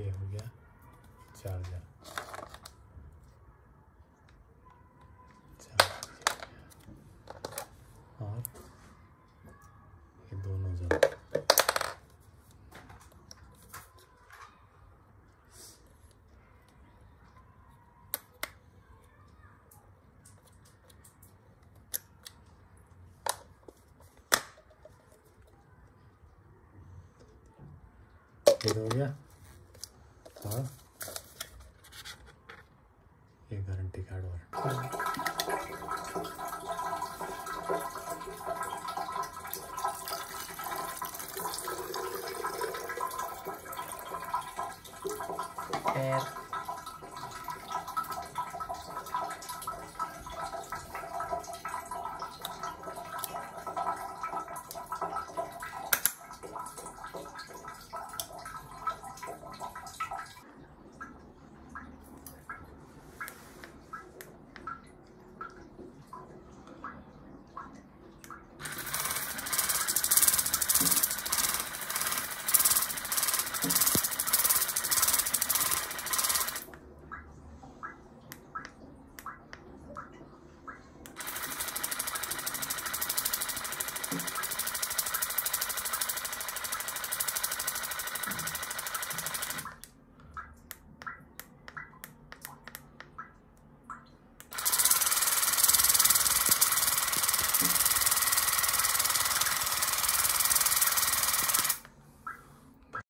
ये हो गया। चार्जर और ये दोनों जन हो गया। और ये गारंटी कार्ड वारंटी